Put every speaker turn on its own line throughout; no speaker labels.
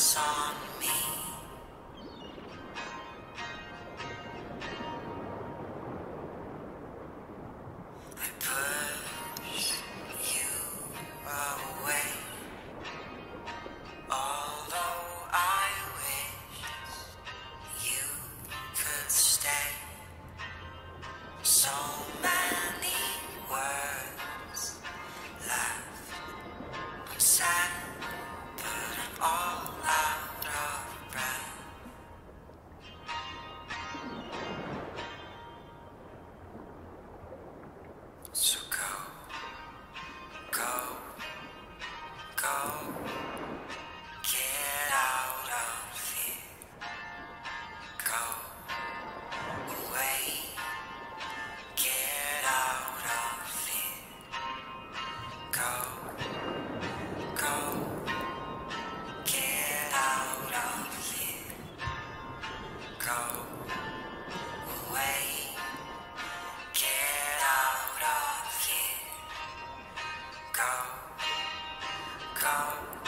song. So Go, go.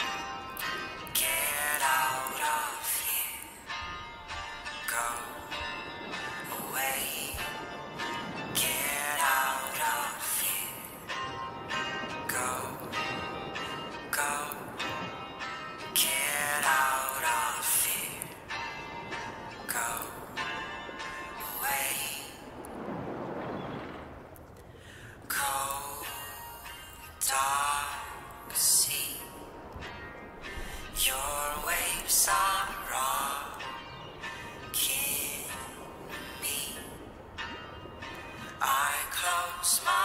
smile.